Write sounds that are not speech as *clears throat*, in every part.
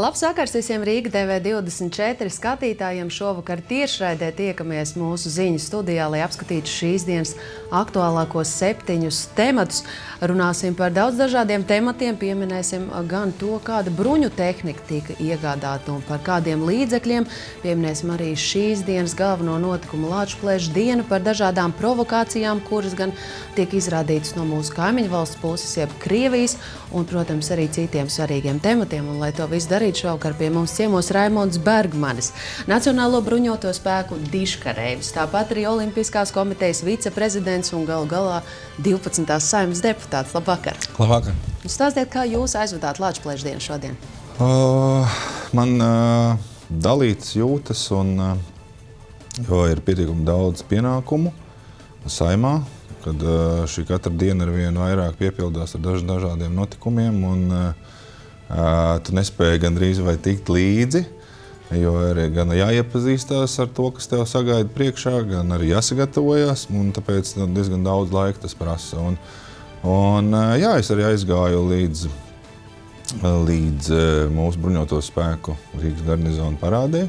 Labs vakars visiem Rīga TV24 skatītājiem. Šovakar tiešraidē tiekamies mūsu ziņu studijā, lai apskatītu šīs dienas aktuālākos septiņus tematus. Runāsim par daudz dažādiem tematiem, pieminēsim gan to, kāda bruņu tehnika tika iegādāta un par kādiem līdzekļiem. Pieminēsim arī šīs dienas galveno notikumu Lāčplēšu dienu par dažādām provokācijām, kuras gan tiek izrādītas no mūsu kaimiņu valsts puses, jeb Krievijas, un, protams, arī citiem svarīgiem tematiem. Un, lai to visu darītu, Rīt šovakar pie mums ciemos Raimonds Bergmanis, Nacionālo bruņoto spēku diškarēvis, tāpat arī Olimpiskās komitejas viceprezidents un gal galā 12. saimnes deputāts. Labvakar! Labvakar! Stāstiet, kā jūs aizvadāt Lāčplēšu dienu šodien? Uh, man uh, dalīts jūtas, un, uh, jo ir pietiekami daudz pienākumu saimā, kad šī katra diena ar vienu vairāk piepildās ar daž, dažādiem notikumiem. Un, uh, tu nespēji gandrīz vai tikt līdzi. Jo ir gan jāiepazīstās ar to, kas tev sagaida priekšā, gan arī jāsagatavojas. Tāpēc diezgan daudz laika tas prasa. Un, un, jā, es arī aizgāju līdz, līdz mūsu bruņoto spēku Rīgas garnizona parādē.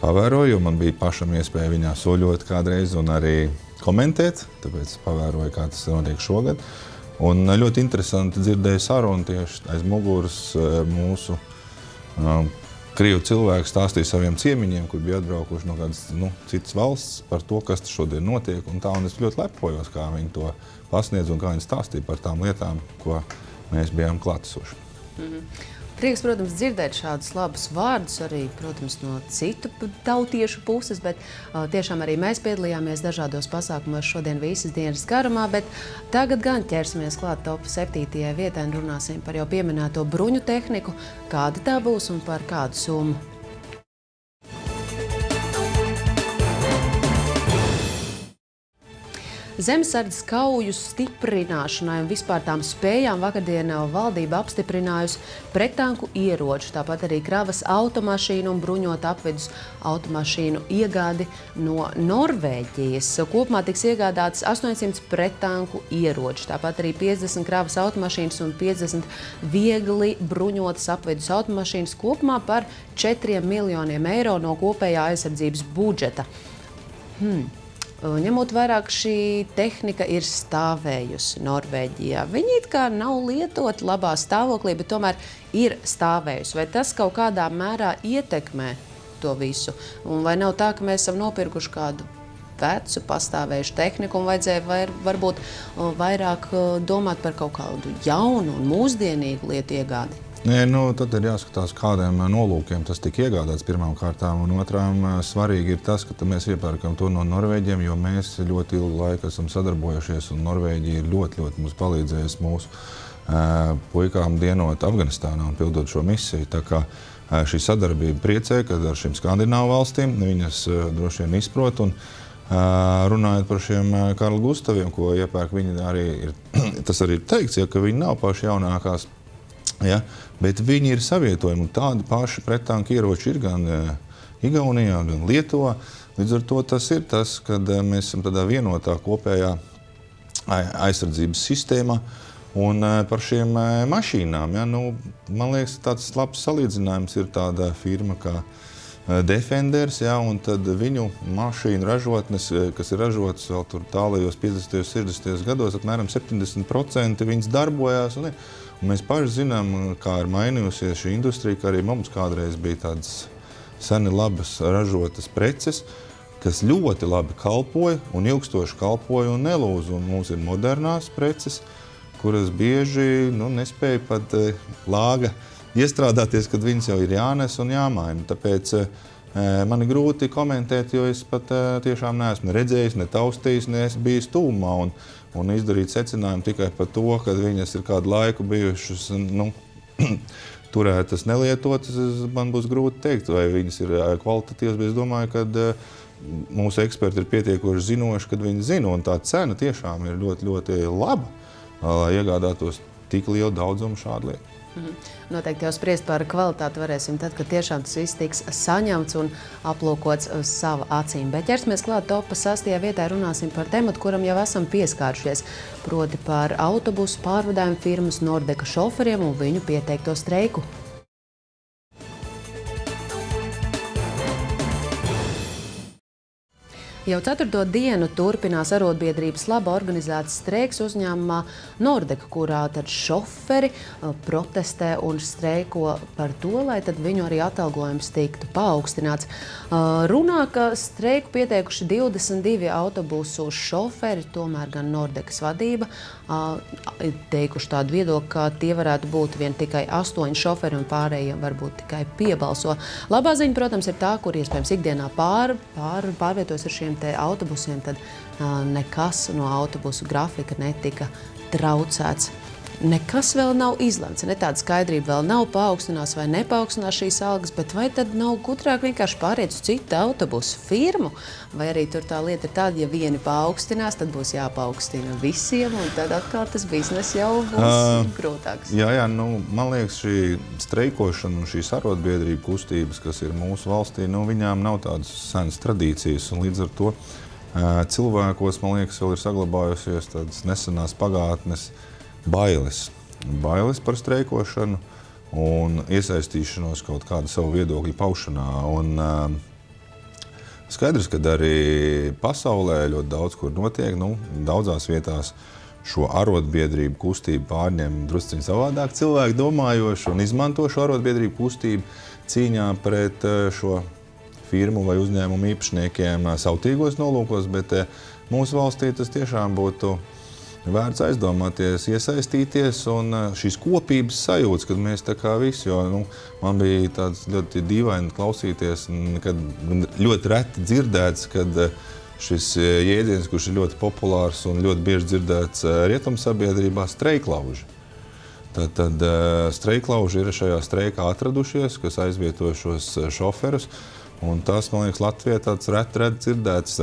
Pavēroju, jo man bija pašam iespēja viņā soļot kādreiz un arī komentēt. Tāpēc pavēroju, kā tas notiek šogad. Uh, Un ļoti interesanti dzirdēju sarunu tieši aiz muguras eh, mūsu um, krievu cilvēku stāstīja saviem ciemiņiem, kur bija atbraukuši no kādas nu, citas valsts par to, kas šodien notiek. Un tā, un es ļoti lepojos, kā viņi to pasniedz un kā viņi stāstīja par tām lietām, ko mēs bijām klātesoši. Mm -hmm. Prieks, protams, dzirdēt šādus labus vārdus arī protams, no citu tautiešu puses, bet uh, tiešām arī mēs piedalījāmies dažādos pasākumos šodien visas dienas garumā. Tagad gan ķersimies klāt top 7. vietai un runāsim par jau pieminēto bruņu tehniku, kāda tā būs un par kādu summu. Zemesardzes kauju stiprināšanai un vispār tām spējām vakardienā valdība apstiprinājusi pretanku ieroču, tāpat arī kravas automašīnu un bruņot apvidus automašīnu iegādi no Norvēģijas. Kopumā tiks iegādātas 800 pretanku ieroču, tāpat arī 50 kravas automašīnas un 50 viegli bruņotas apvidus automašīnas kopumā par 4 miljoniem eiro no kopējā aizsardzības budžeta. Hmm. Ņemot vērā, ka šī tehnika ir stāvējusi Norvēģijā, viņi it kā nav lietoti labā stāvoklī, bet tomēr ir stāvējusi. Vai tas kaut kādā mērā ietekmē to visu? Un vai nav tā, ka mēs esam nopirkuši kādu vecu, pastāvējušu tehniku un vajadzēja var, varbūt vairāk domāt par kaut kādu jaunu un mūsdienīgu lietu iegādi? Nē, nu, tad ir jāskatās, kādiem nolūkiem tas tika iegādāts pirmām kārtām. Un otrām svarīgi ir tas, ka mēs iepērkam to no Norvēģiem, jo mēs ļoti ilgu laiku esam sadarbojušies. Norvēģija ir ļoti, ļoti mums palīdzējusi mūsu uh, puikām dienot Afganistānā un pildot šo misiju. Tā kā uh, šī sadarbība priecē, ka ar šīm skandināvu valstīm viņas uh, droši vien izprot. Un, runājot par šiem Karla Gustaviem, ko iepērk, viņi arī ir, *clears throat* tas arī ir teikts, ja, ka viņi nav paši jaunākās Ja? Bet viņi ir savietojami. Tādi paši pretanki ieroči ir gan uh, Igaunijā, gan Lietuvā. Līdz ar to tas ir tas, ka uh, mēs esam tādā vienotā kopējā aizsardzības sistēmā. Un uh, par uh, mašīnām, ja, nu, man liekas, tāds labs salīdzinājums ir tāda firma kā Defenders, ja, un viņu mašīnu ražotnes, kas ir ražotas vēl tur tālajos 50. un 60. gados, apmēram 70% viņas darbojās. Un, Un mēs paši zinām, kā ir mainījusies šī industrija, ka arī mums kādreiz bija tādas seni labas ražotas preces, kas ļoti labi kalpoja un ilgstoši kalpoja un nelūza. Un mums ir modernās preces, kuras bieži nu, nespēja pat eh, lāga iestrādāties, kad viņas jau ir jānes un jāmaina. Tāpēc eh, man ir grūti komentēt, jo es pat eh, tiešām neesmu redzējis, ne taustījis, ne esmu bijis tūmā. Un, un izdarīt secinājumu tikai par to, ka viņas ir kādu laiku bijušas nu, *clears throat* turētas, nelietotas. Man būs grūti pateikt, vai viņas ir kvalitatīvas, bet es domāju, ka mūsu eksperti ir pietiekoši zinoši, kad viņi zina, un tā cena tiešām ir ļoti, ļoti laba, lai iegādātos tik lielu daudzumu šādu lietu. Mhm. Noteikti jau spriest par kvalitāti varēsim tad, kad tiešām tas viss tiks saņemts un aplūkots uz savu acīm. Bet ķersimies klāt topa sastajā vietā runāsim par tematu, kuram jau esam pieskārušies. Proti par autobusu pārvadājumu firmas Nordeka šoferiem un viņu pieteikto streiku. Jau ceturto dienu turpinās arotbiedrības laba organizēts streiks uzņēmumā Nordeka, kurā tad šoferi uh, protestē un streiko par to, lai tad viņu arī atalgojums tiktu paaugstināts. Uh, runā, ka streiku pieteikuši 22 autobusu šoferi, tomēr gan Nordekas vadība teikuši tādu viedokli, ka tie varētu būt vien tikai astoņi šoferi un pārējiem varbūt tikai piebalso. Labā ziņa, protams, ir tā, kur iespējams ikdienā pār, pār, pārvietojas ar šiem šiem autobusiem, tad nekas no autobusu grafika netika traucēts. Nekas vēl nav izlemts, ne tāda skaidrība vēl nav paaugstinās vai nepaukstinās šīs algas, bet vai tad nav gudrāk vienkārši pāriet uz citu autobusu firmu? Vai arī tur tā lieta ir tāda, ja vieni paaugstinās, tad būs jāpaaugstina visiem, un tad atkal tas biznes jau būs uh, grūtāks. Jā, jā, nu, man liekas, šī streikošana un šīs arotbiedrību kustības, kas ir mūsu valstī, nu, viņām nav tādas senas tradīcijas, un līdz ar to cilvēkos, man liekas, vēl ir saglabājusies tādas nesenās pagātnes, uh, bailes. Bailes par streikošanu un iesaistīšanos kaut kāda savu viedokļu paušanā. Un, uh, skaidrs, ka arī pasaulē ļoti daudz kur notiek, nu, daudzās vietās šo arotbiedrību kustību pārņem drusciņi savādāk cilvēki domājoši un izmanto šo arotbiedrību kustību cīņā pret šo firmu vai uzņēmumu īpašniekiem sautīgos nolūkos, bet mūsu valstī tas tiešām būtu vērts aizdomāties, iesaistīties un eh, šīs kopības sajūtas, kad mēs tā kā visi, jo nu, man bija tāds ļoti dīvaini klausīties, kad ļoti reti dzirdēts, kad eh, šis eh, jēdziens, kurš ir ļoti populārs un ļoti bieži dzirdēts rietumsabiedrībā, streiklauži. Tad, tad streiklauži ir šajā streikā atradušies, kas aizvieto šos šoferus. Un tas, man liekas, Latvijā tāds reti, reti dzirdēts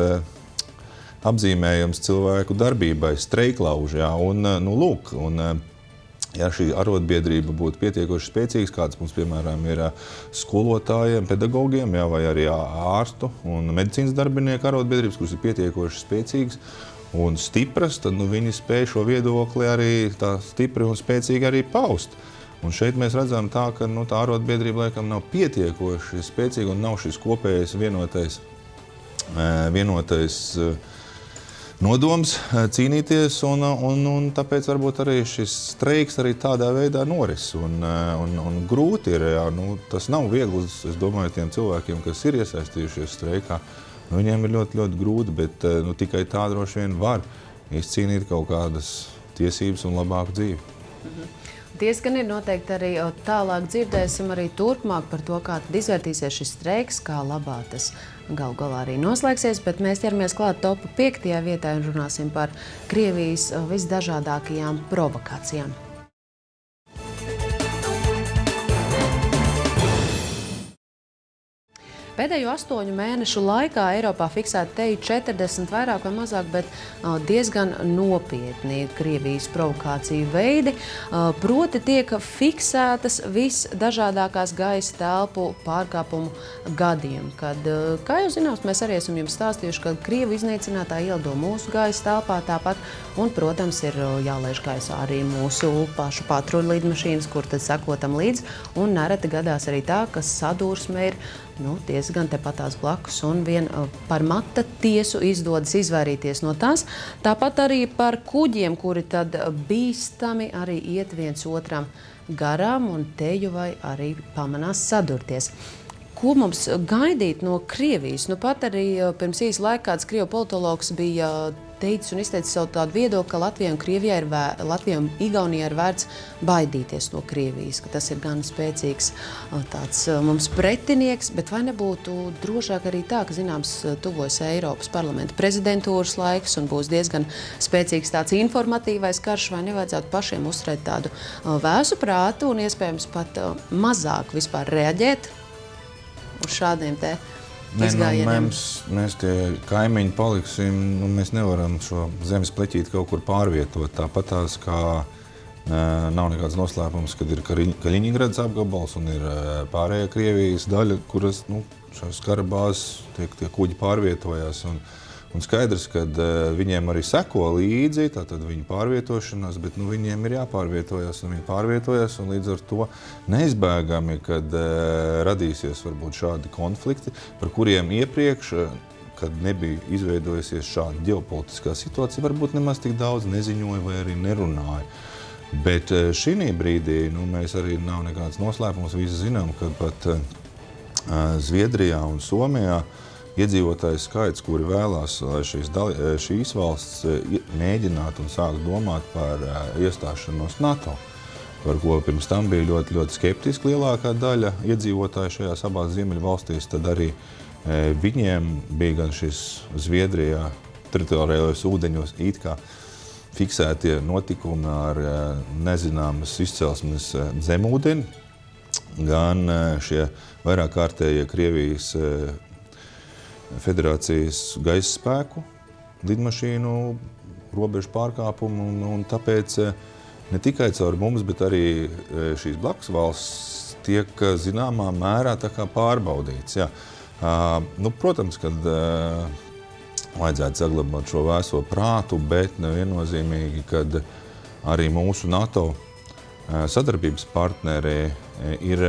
apzīmējums cilvēku darbībai, streiklauži. Jā, un, eh, nu, lūk, un, eh, Ja šī arotbiedrība būtu pietiekoši spēcīga, kāds mums, piemēram, ir eh, skolotājiem, pedagogiem, jā, vai arī ārstu un medicīnas darbinieku arotbiedrības, kuras ir pietiekoši spēcīgas un stipras, tad nu, viņi spēj šo viedokli arī tā stipri un spēcīgi arī paust. Un šeit mēs redzam, tā, ka nu, tā arotbiedrība laikam nav pietiekoši spēcīga un nav šis kopējais vienotais, vienotais uh, nodoms eh, cīnīties, un, un, un tāpēc varbūt arī šis streiks arī tādā veidā noris. Un, eh, un, un grūti ir, jā, nu, tas nav viegli, es domāju, tiem cilvēkiem, kas ir iesaistījušies streikā, nu, viņiem ir ļoti, ļoti grūti, bet eh, nu, tikai tā droši vien var izcīnīt kaut kādas tiesības un labāku dzīvi. Mhm. Diezgan ir noteikti arī tālāk dzirdēsim arī turpmāk par to, kā izvērtīsies šis streiks, kā labā tas gal galā arī noslēgsies, bet mēs ķeramies klāt topu piektajā vietā un runāsim par Krievijas visdažādākajām provokācijām. Pēdējo astoņu mēnešu laikā Eiropā fiksēta teju 40 vairāk vai mazāk, bet diezgan nopietni Krievijas provokāciju veidi. Proti tiek fiksētas visdažādākās gaisa telpu pārkāpumu gadiem. Kad, kā jūs zināt, mēs arī esam jums stāstījuši, ka Krievu iznīcinātāji ielido mūsu gaisa telpā tāpat, un, protams, ir jālaiž gaisā arī mūsu pašu patruļu lidmašīnas, kur tad sekotam līdzi, un nereti gadās arī tā, ka sadursme ir nu, diezgan tepatās blakus, un vien par mata tiesu izdodas izvairīties no tās. Tāpat arī par kuģiem, kuri tad bīstami arī iet viens otram garām un teju vai arī pamanās sadurties. Ko mums gaidīt no Krievijas? Nu, pat arī pirms īsa laika kāds krievu politologs bija teicis un izteicis savu tādu viedokli, ka Latvijai un, Krievijai ir vēr, Latvijai un Igaunijai ir vērts baidīties no Krievijas, ka tas ir gan spēcīgs tāds mums pretinieks, bet vai nebūtu drošāk arī tā, ka, zināms, tuvojas Eiropas parlamenta prezidentūras laiks un būs diezgan spēcīgs tāds informatīvais karš, vai nevajadzētu pašiem uzturēt tādu vēsu prātu un iespējams pat mazāk vispār reaģēt uz šādiem te Nē, nu, mēs, mēs tie kaimiņi paliksim, nu, mēs nevaram šo zemes pleķīti kaut kur pārvietot. Tāpat tās kā nav nekāds noslēpums, kad ir Kaļiņģerads apgabals un ir pārējā Krievijas daļa, kuras nu, šās karabās tiek tie kuģi pārvietojās. Un, Un skaidrs, ka uh, viņiem arī seko līdzi viņu pārvietošanās, bet nu, viņiem ir jāpārvietojas. Viņi pārvietojas un līdz ar to neizbēgami, kad uh, radīsies varbūt šādi konflikti, par kuriem iepriekš uh, kad nebija izveidojusies šāda ģeopolitiskā situācija, varbūt nemaz tik daudz neziņoja vai arī nerunāja. Bet šī brīdī nu, mēs arī nav nekāds noslēpums. Visi zinām, ka pat uh, Zviedrijā un Somijā iedzīvotāju skaits, kuri vēlās, lai šīs, dali, šīs valsts mēģinātu un sāktu domāt par uh, iestāšanos NATO. Par ko pirms tam bija ļoti, ļoti skeptiski lielākā daļa iedzīvotāju šajās abās ziemeļvalstīs, tad arī viņiem bija gan šis Zviedrijā teritorijos ūdeņos it kā fiksētie notikumi ar nezināmas izcelsmes zemūdeni, gan šie vairāk kārtējie Krievijas Federācijas gaisa spēku lidmašīnu robežu pārkāpumu. Un, un tāpēc e, ne tikai caur mums, bet arī šīs blakus valsts tiek zināmā mērā pārbaudīts. Jā. Uh, nu, protams, ka vajadzētu saglabāt šo vēso prātu, bet viennozīmīgi, ka arī mūsu NATO sadarbības partneri ir,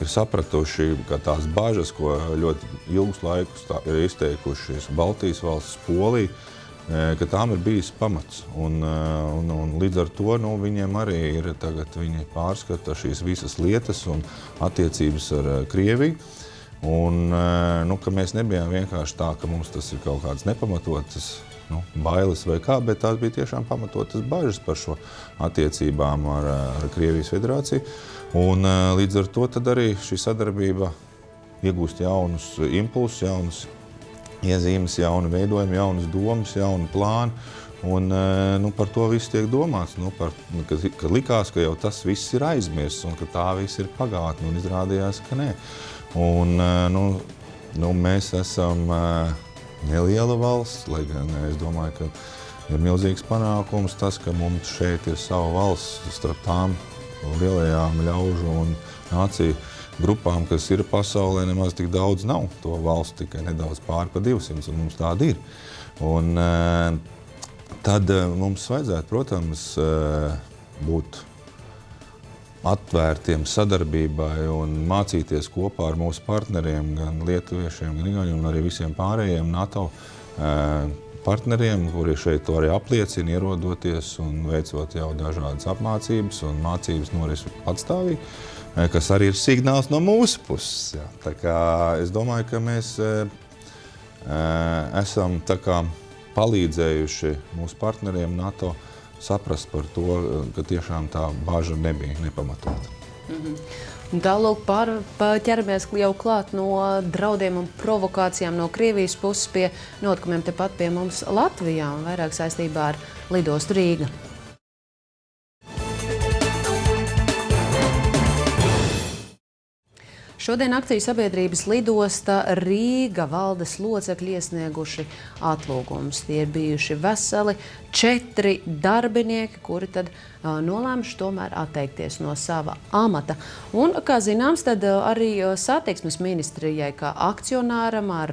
ir sapratuši, ka tās bažas, ko ļoti ilgus laikus ir izteikušas Baltijas valsts, Polija, ka tām ir bijis pamats. Un, un, un līdz ar to nu, viņiem arī ir pārskata šīs visas lietas un attiecības ar Krieviju. Un, nu, mēs nebijām vienkārši tā, ka mums tas ir kaut kāds nepamatots nu, bailes vai kā, bet tās bija tiešām pamatotas bažas par šo attiecībām ar, ar Krievijas federāciju. Un, līdz ar to arī šī sadarbība iegūst jaunus impulsus, jaunus iezīmes, jaunu veidojumu, jaunas domas, jaunu plānu. Un, nu, par to viss tiek domāts. Nu, par, ka, ka likās, ka jau tas viss ir aizmirsts un ka tā viss ir pagātne. Izrādījās, ka nē. Un, nu, nu, mēs esam neliela valsts, lai gan es domāju, ka ir milzīgs panākums tas, ka mums šeit ir sava valsts starp tām lielajām ļaužu un nāciju grupām, kas ir pasaulē, nemaz tik daudz nav. To valstu tikai nedaudz pāri pa 200, un mums tāda ir. Un, eh, tad eh, mums vajadzētu, protams, eh, būt atvērtiem sadarbībai un mācīties kopā ar mūsu partneriem, gan lietuviešiem, gan igauniem, gan arī visiem pārējiem NATO partneriem, kuri šeit to arī apliecina, ierodoties un veicot jau dažādas apmācības un mācības norisu patstāvīgi. Eh, kas arī ir signāls no mūsu puses. Es domāju, ka mēs e, e, esam kā, palīdzējuši mūsu partneriem NATO saprast par to, ka tiešām tā bāža nebija nepamatota. Mm -hmm. Tālāk ķeramies jau klāt no draudiem un provokācijām no Krievijas puses pie notikumiem tepat pie mums Latvijā un vairāk saistībā ar lidostu Rīga. Šodien akciju sabiedrības lidosta Rīga valdes locekļi iesnieguši atlūgumus. Tie ir bijuši veseli četri darbinieki, kuri tad uh, nolēmuši tomēr atteikties no sava amata. Un, kā zināms, tad arī satiksmes ministrijai, kā akcionāram ar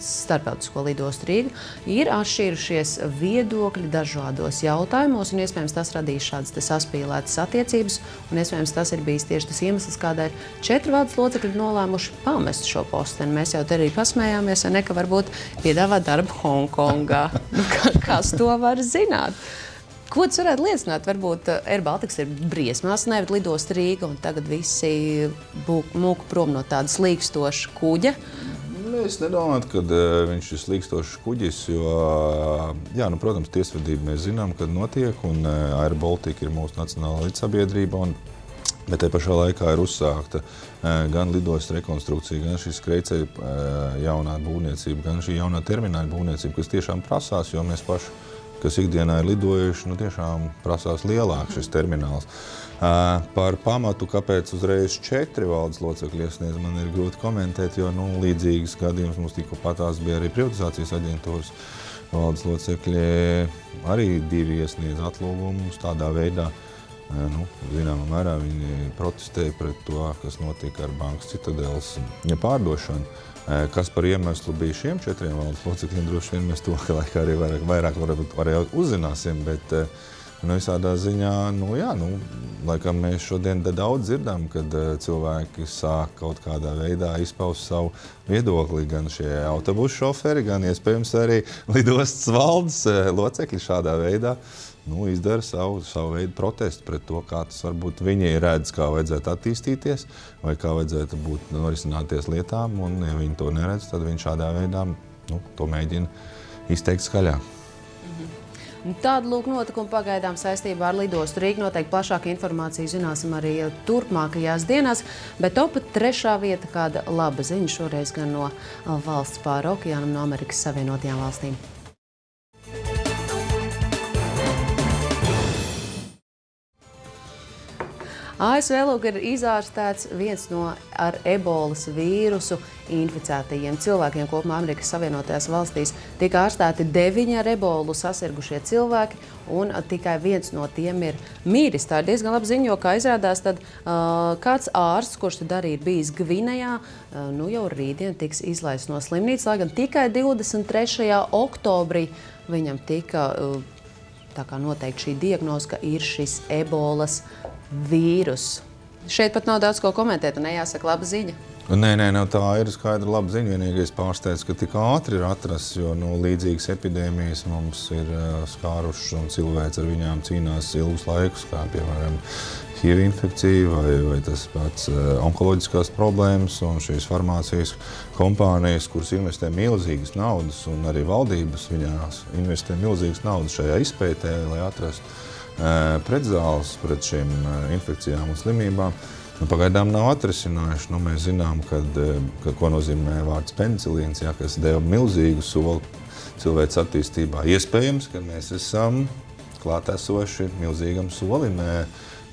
Starptautisko lidostu Rīgu, ir atšķīrušies viedokļi dažādos jautājumos, un iespējams tas radīs šādas saspīlētas attiecības, un iespējams tas ir bijis tieši tas iemesls, kādēļ četri valdes locekļi nolēmuši pamest šo posteni. Mēs jau te arī pasmējāmies, ne, ka varbūt piedāvāt darbu Hongkongā. *laughs* nu, kas to var zināt? Ko tas varētu liecināt? Varbūt eh, Air Baltics ir briesmās, nevis lidost Rīga, un tagad visi mūku prom no tādas līkstoša kuģa. Es nedomāju, ka uh, viņš ir slīkstošs kuģis, jo, jā, nu, protams, tiesvedība mēs zinām, kad notiek, un Air Baltica ir mūsu nacionālā līdzsabiedrība. Un, Bet te pašā laikā ir uzsākta gan lidostas rekonstrukcija, gan šī skrejceļa jaunā būvniecība, gan šī jaunā termināla būvniecība, kas tiešām prasās, jo mēs paši, kas ikdienā ir lidojuši, nu, tiešām prasās lielāks šis termināls. Par pamatu, kāpēc uzreiz četri valdes locekļi iesniedz, man ir grūti komentēt, jo nu, līdzīgas gadījums mums tikko patās bija arī privatizācijas aģentūras valdes locekļi. Arī divi iesniedz atlūgumus tādā veidā. Uh, Nu, zināmā mērā viņi protestēja pret to, kas notika ar bankas citadeles pārdošanu. Kas par iemeslu bija šiem četriem valdes locekļiem, droši vien mēs to laikā arī vairāk, vairāk varētu uzzināsim. Bet, Nu, visādā ziņā, nu, jā, nu, laikam mēs šodien daudz dzirdam, kad uh, cilvēki sāk kaut kādā veidā izpaust savu viedokli. Gan šie autobusu šoferi, gan iespējams arī *laughs* lidostas valdes uh, locekļi šādā veidā nu, izdara savu, savu veidu protestu pret to, kā tas varbūt viņi redz, kā vajadzētu attīstīties, vai kā vajadzētu būt norisināties lietām. Un, ja viņi to neredz, tad viņi šādā veidā nu, to mēģina izteikt skaļāk. Tāda lūk notikuma pagaidām saistībā ar lidostu Rīgu. Noteikti plašāku informāciju zināsim arī turpmākajās dienās, bet topat trešā vieta kāda laba ziņa šoreiz gan no valsts pāri okeānam no Amerikas Savienotajām valstīm. ASV lūk ir izārstēts viens no ar ebolas vīrusu inficētajiem cilvēkiem. Kopumā Amerikas Savienotajās valstīs tika ārstēti deviņi ar ebolu sasirgušie cilvēki, un tikai viens no tiem ir mīris. Tā ir diezgan labi ziņa, jo, kā izrādās, tad uh, kāds ārsts, kurš tad arī ir bijis Gvinējā, uh, nu jau rītdien tiks izlaists no slimnīcas, lai gan tikai 23. oktobrī viņam tika uh, tā kā noteikti šī diagnoze, ka ir šis ebolas vīrus. Šeit pat nav daudz ko komentēt, un nejāsaka laba ziņa. Nē, nē, nē, tā ir skaidra laba ziņa. Vienīgais pārsteidz, ka tik ātri ir atrasts, jo nu, līdzīgas epidēmijas mums ir uh, skārušas, un cilvēks ar viņām cīnās ilgus laikus, kā piemēram HIV infekcija vai, vai tas pats uh, onkoloģiskās problēmas. Un šīs farmācijas kompānijas, kuras investē milzīgas naudas, un arī valdības viņās investē milzīgas naudas šajā izpētē, lai atrastu pretzāles pret šīm infekcijām un slimībām. Nu, pagaidām nav atrisinājuši. Nu, mēs zinām, kad, ka, ko nozīmē vārds penicilīns, ja, kas deva milzīgu soli cilvēks attīstībā. Iespējams, ka mēs esam klātesoši milzīgam solim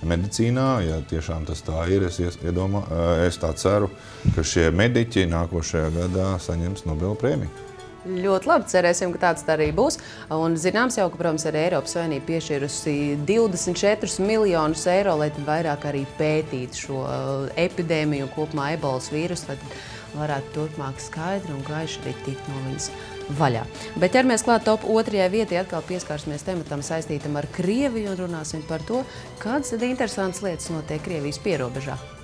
medicīnā. Ja tiešām tas tā ir, es, iedomā, es tā ceru, ka šie mediķi nākošajā gadā saņems Nobela prēmiju. Ļoti labi, cerēsim, ka tāds arī būs. Un zināms jau, ka, protams, arī Eiropas Savienība piešķīrusi 24 miljonus eiro, lai vairāk arī pētītu šo epidēmiju un kopumā ebolas vīrusu, lai varētu turpmāk skaidri un gaiši arī tikt no viņas vaļā. Bet ķeramies klāt top otrajai vietai, atkal pieskārsimies tematam saistītam ar Krieviju un runāsim par to, kādas tad interesantas lietas notiek Krievijas pierobežā.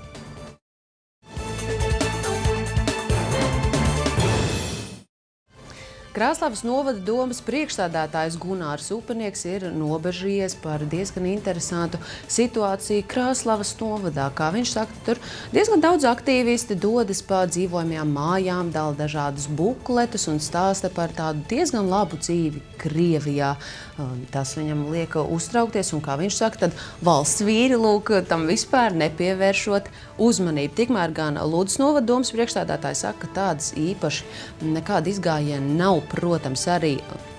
Krāslavas novada domas priekšstādātājs Gunārs Upenieks ir nobežies par diezgan interesantu situāciju Krāslavas novadā. Kā viņš saka, tur diezgan daudz aktīvisti dodas pa dzīvojamajām mājām, dala dažādus bukletus un stāsta par tādu diezgan labu dzīvi Krievijā. Tas viņam liek uztraukties, un kā viņš saka, tad valsts vīri lūk tam vispār nepievēršot uzmanību. Tikmēr gan Lūdzu novada domas priekšstādātāji saka, ka tādas īpaši nekāda izgājiena nav protams, arī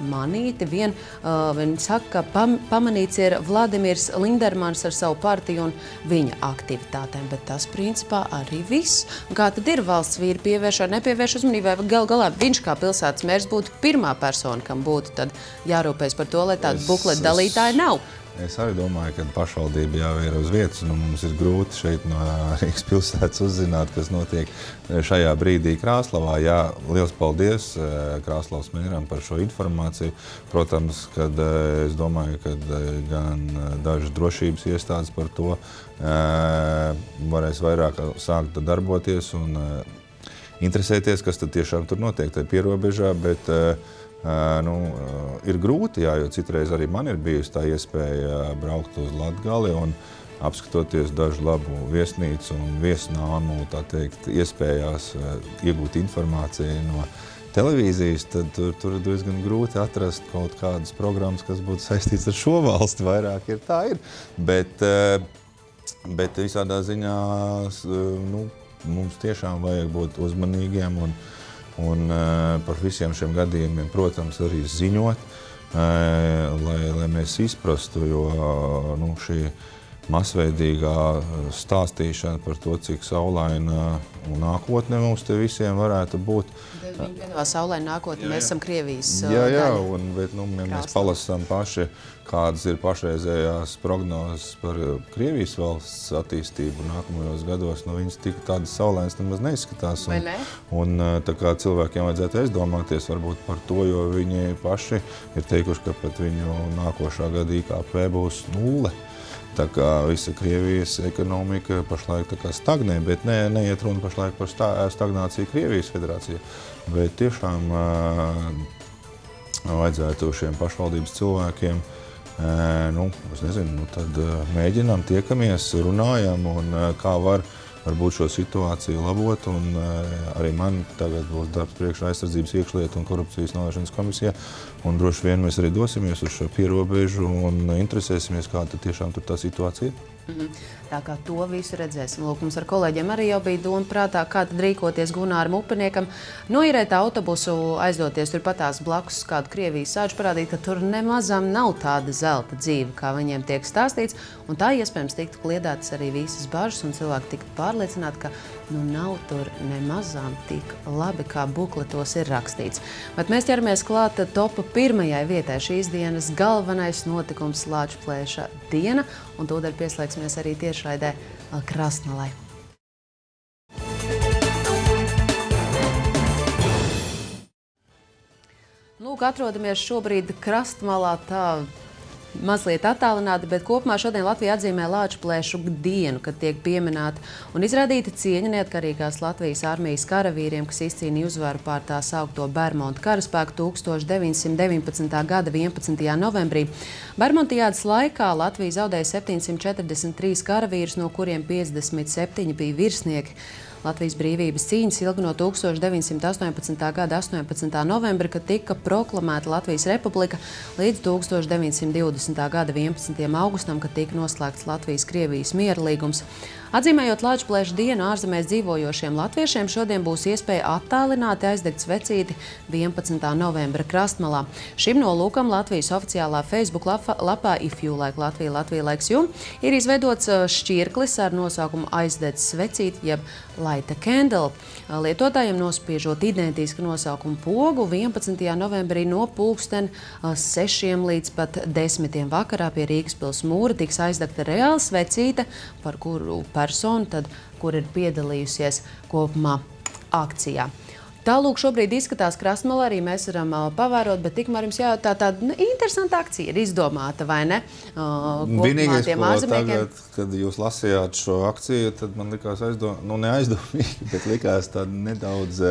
manīti. Vien, uh, viņi saka, ka pam, pamanīts ir Vladimirs Lindermans ar savu partiju un viņa aktivitātēm, bet tas principā arī viss. Kā tad ir valsts vīri pievērš vai nepievērš uzmanību, vai gal galā viņš kā pilsētas mērs būtu pirmā persona, kam būtu tad jārūpēs par to, lai tādu bukletu dalītāju nav. Es arī domāju, ka pašvaldība jau ir uz vietas, un mums ir grūti šeit no *laughs* Rīgas pilsētas uzzināt, kas notiek šajā brīdī Krāslavā. Jā, liels paldies eh, Krāslavas mēram par šo informāciju. Protams, kad eh, es domāju, ka eh, gan dažas drošības iestādes par to varēs vairāk sākt darboties un interesēties, kas tad tiešām tur notiek tajā pierobežā. Bet, nu, ir grūti, jā, jo citreiz arī man ir bijusi tā iespēja braukt uz Latgali un apskatoties dažu labu viesnīcu un viesnāmu, tā teikt, iespējās iegūt informāciju no televīzijas, tad tur, tur ir diezgan grūti atrast kaut kādas programmas, kas būtu saistītas ar šo valsti. Vairāk ir tā ir. Bet, bet visādā ziņā nu, mums tiešām vajag būt uzmanīgiem un, uh, Un uh, par visiem šiem gadījumiem, protams, arī ziņot, uh, lai, lai mēs izprastu, jo uh, nu, šī masveidīgā stāstīšana par to, cik saulaina nākotne mums te visiem varētu būt. Saulaina nākotni, mēs esam Krievijas Jā, jā, un, bet nu, ja mēs palasām paši, kādas ir pašreizējās prognozes par Krievijas valsts attīstību nākamajos gados, nu, viņas tik tādas saulainas nemaz neizskatās. Un, ne? un tā kā cilvēkiem vajadzētu aizdomāties varbūt par to, jo viņi paši ir teikuši, ka pat viņu nākošā gada IKP būs nulle. Tā kā visa Krievijas ekonomika pašlaik stagnē, bet ne, neiet runa pašlaik par stagnāciju Krievijas federācijā. Bet tiešām vajadzētu šiem pašvaldības cilvēkiem, nu, es nezinu, nu, tad mēģinām, tiekamies, runājam un kā var varbūt šo situāciju labot. Un, uh, arī man tagad būs darbs priekšā aizsardzības iekšlietu un korupcijas novēršanas komisijā. Un droši vien mēs arī dosimies uz šo pierobežu un interesēsimies, kāda tiešām tur tā situācija ir. Mm -hmm. Tā kā to visu redzēsim. Lūk, mums ar kolēģiem arī jau bija doma prātā, kā tad rīkoties Gunāram upeniekam. Noirēt autobusu, aizdoties turpatās blakus kādu Krievijas sāģu, parādīt, ka tur nemazam nav tāda zelta dzīve, kā viņiem tiek stāstīts. Un tā iespējams tiktu kliedētas arī visas bažas un cilvēki tiktu pārliecināti, ka nu nav tur nemazām tik labi, kā bukletos ir rakstīts. Bet mēs ķeramies klāt topa pirmajai vietai šīs dienas galvenais notikums Lāču plēša diena, un tūdaļ pieslēgsimies arī tiešraidē Krasnalai. Lūk, atrodamies šobrīd krastmalā tā mazliet attālināti, bet kopumā šodien Latvija atzīmē Lāču plēšu dienu, kad tiek pieminēta un izrādīta cieņa neatkarīgās Latvijas armijas karavīriem, kas izcīnīja uzvaru pār tā saukto Bermonta karaspēku 1919. gada 11. novembrī. Bermontiādas laikā Latvija zaudēja 743 karavīrus, no kuriem 57 bija virsnieki. Latvijas brīvības cīņas ilga no 1918. gada 18. novembra, kad tika proklamēta Latvijas republika, līdz 1920. gada 11. augustam, kad tika noslēgts Latvijas-Krievijas miera līgums. Atzīmējot Latvijas dienu ārzemēs dzīvojošiem latviešiem, šodien būs iespēja attālināti aizdegt svecīti 11. novembra krastmalā. Šim nolūkam Latvijas oficiālā Facebook lapā If You Like Latvija, Latvija Likes You ir izveidots uh, šķirklis ar nosaukumu aizdegt svecīti, jeb Light a Candle. Uh, lietotājiem nospiežot identisku nosaukumu pogu 11. novembrī no pulksten 6 uh, līdz pat 10 vakarā pie Rīgas pils mūra tiks aizdegta reāla svecīte, par kuru par personu, tad, kur ir piedalījusies kopumā akcijā. Tālūk, šobrīd izskatās krastmalā, arī mēs varam pavērot, bet tikmēr jums jājautā tāda nu, interesanta akcija ir izdomāta, vai ne? Uh, Vienīgais, ko tagad, kad jūs lasījāt šo akciju, tad man likās aizdom, nu neaizdomīgi, *laughs* bet likās tāda nedaudz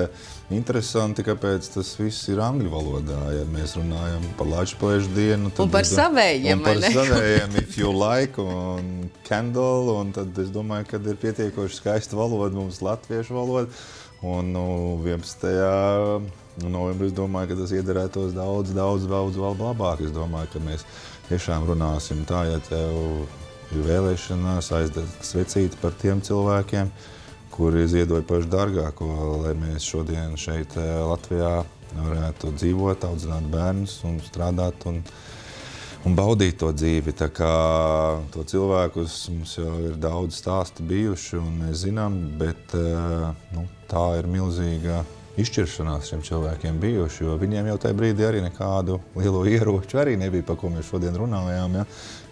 interesanti, kāpēc tas viss ir angļu valodā, ja mēs runājam par Latvijas dienu. Un par savējiem, un par *laughs* savējiem, if you like, un candle, un tad es domāju, ka ir pietiekoši skaista valoda mums latviešu valoda. Un nu, 11. novembrī es domāju, ka tas iederētos daudz, daudz, daudz labāk. Es domāju, ka mēs tiešām runāsim tā, ja tev ir vēlēšanās aizdegt svecīti par tiem cilvēkiem, kuri ziedoja pašu dārgāko, lai mēs šodien šeit eh, Latvijā varētu dzīvot, audzināt bērnus un strādāt. Un, un baudīt to dzīvi. Tā kā to cilvēkus mums jau ir daudz stāstu bijuši, un mēs zinām, bet eh, nu, tā ir milzīga izšķiršanās šiem cilvēkiem bijuši, jo viņiem jau tajā brīdī arī nekādu lielu ieroču arī nebija, par ko mēs šodien runājām. Ja?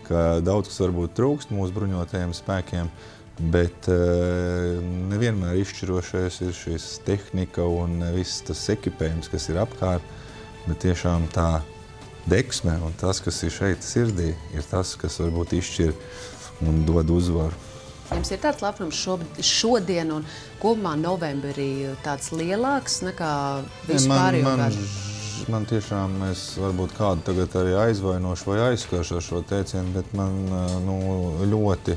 Ka daudz kas varbūt trūkst mūsu bruņotajiem spēkiem, bet uh, nevienmēr izšķirošais ir šis tehnika un viss tas ekipējums, kas ir apkārt, bet tiešām tā deksme un tas, kas ir šeit sirdī, ir tas, kas varbūt izšķir un dod uzvaru. Jums ir tāds lepnums šodien un kopumā novembrī tāds lielāks nekā vispārējo man, man, man tiešām es varbūt kādu tagad arī aizvainošu vai aizskaršu ar šo teicienu, bet man nu, ļoti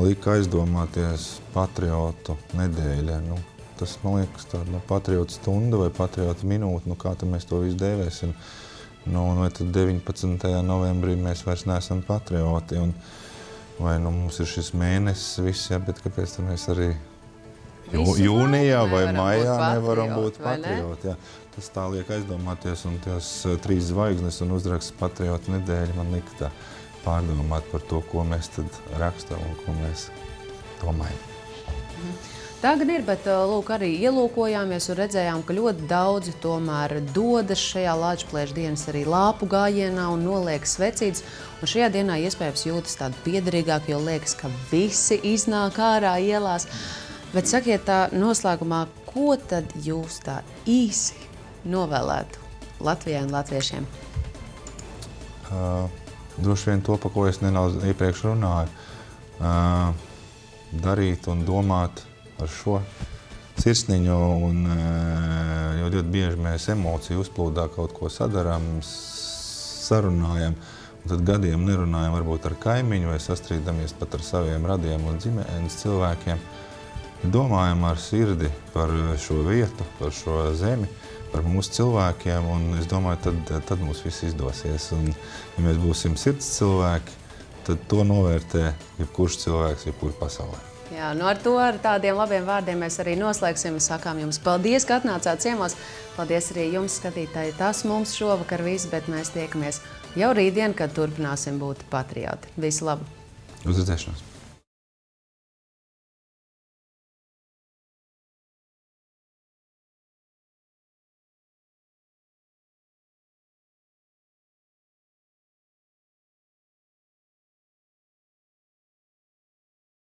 lika aizdomāties patriotu nedēļa. Nu, tas man liekas tāda patriotu stunda vai patriotu minūte, nu kā mēs to visu dēvēsim. Nu, vai tad 19. novembrī mēs vairs neesam patrioti? Un, vai nu, mums ir šis mēnesis, viss, ja, bet kāpēc mēs arī jū, jūnijā vai maijā nevaram būt patrioti? Ne? Ja. Tas tā liek aizdomāties, un tās uh, trīs zvaigznes un uzraksts patriotu nedēļa man lika tā pārdomāt par to, ko mēs tad rakstam un ko mēs domājam. Tā gan ir, bet lūk, arī ielūkojāmies un redzējām, ka ļoti daudzi tomēr dodas šajā Latvijas dienas arī lāpu gājienā un noliek svecītes. Un šajā dienā iespējams jūtas tādi piederīgāki, jo liekas, ka visi iznāk ārā ielās. Bet sakiet tā noslēgumā, ko tad jūs tā īsi novēlētu Latvijai un latviešiem? Uh, droši vien to, par ko es nedaudz iepriekš runāju. Uh, darīt un domāt ar šo sirsniņu. Un, eh, jo ļoti bieži mēs emociju uzplūdā kaut ko sadarām, sarunājam. Tad gadiem nerunājam varbūt ar kaimiņu vai sastrīdamies pat ar saviem radiem un ģimenes cilvēkiem. Domājam ar sirdi par šo vietu, par šo zemi, par mūsu cilvēkiem. Un es domāju, tad, tad mums viss izdosies. Un, ja mēs būsim sirds cilvēki, tad to novērtē jebkurš cilvēks, jebkurā pasaulē. Jā, nu ar to, ar tādiem labiem vārdiem mēs arī noslēgsim. Sakām jums paldies, ka atnācāt ciemos. Paldies arī jums, skatītāji. Tas mums šovakar viss, bet mēs tiekamies jau rītdien, kad turpināsim būt patrioti. Visu labu! Uz redzēšanos!